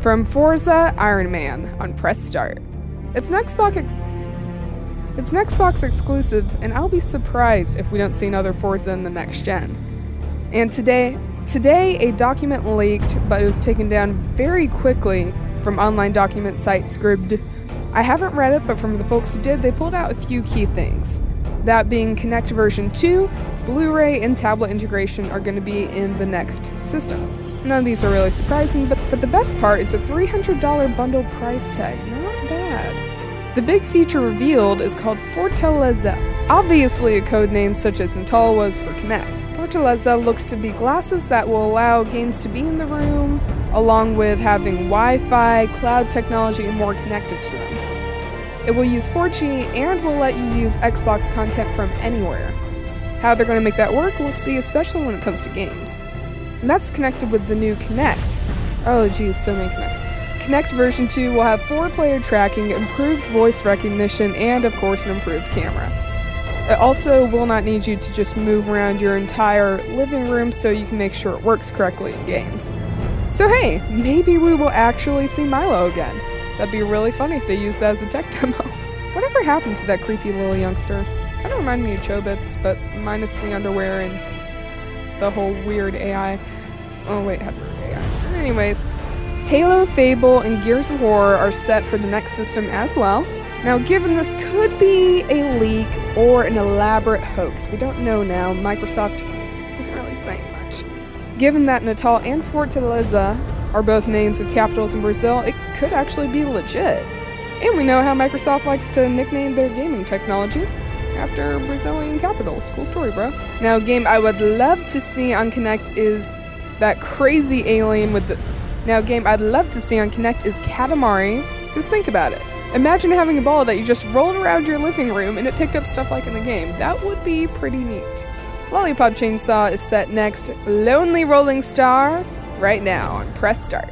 from Forza Iron Man on Press Start. It's an Xbox ex- it's an Xbox exclusive, and I'll be surprised if we don't see another Forza in the next gen. And today, today a document leaked, but it was taken down very quickly from online document site Scribd. I haven't read it, but from the folks who did, they pulled out a few key things. That being Kinect version 2, Blu-ray and tablet integration are going to be in the next system. None of these are really surprising, but, but the best part is a $300 bundle price tag. Not bad. The big feature revealed is called Fortaleza, obviously a code name such as Natal was for Kinect. Fortaleza looks to be glasses that will allow games to be in the room, along with having Wi Fi, cloud technology, and more connected to them. It will use 4G and will let you use Xbox content from anywhere. How they're going to make that work, we'll see, especially when it comes to games. And that's connected with the new Kinect. Oh, geez, so many Kinects. Kinect version 2 will have four player tracking, improved voice recognition, and of course, an improved camera. It also will not need you to just move around your entire living room so you can make sure it works correctly in games. So, hey, maybe we will actually see Milo again. That'd be really funny if they used that as a tech demo. Whatever happened to that creepy little youngster? Kind of reminded me of Chobits, but minus the underwear and the whole weird AI. Oh, wait, have weird AI. Anyways, Halo, Fable, and Gears of War are set for the next system as well. Now, given this could be a leak or an elaborate hoax, we don't know now. Microsoft isn't really saying much. Given that Natal and Fortaleza are both names of capitals in Brazil, it could actually be legit. And we know how Microsoft likes to nickname their gaming technology after Brazilian capitals. Cool story, bro. Now, game I would love to see on Kinect is that crazy alien with the. Now, game I'd love to see on Kinect is Katamari. Because think about it. Imagine having a ball that you just rolled around your living room and it picked up stuff like in the game. That would be pretty neat. Lollipop Chainsaw is set next. Lonely Rolling Star, right now on Press Start.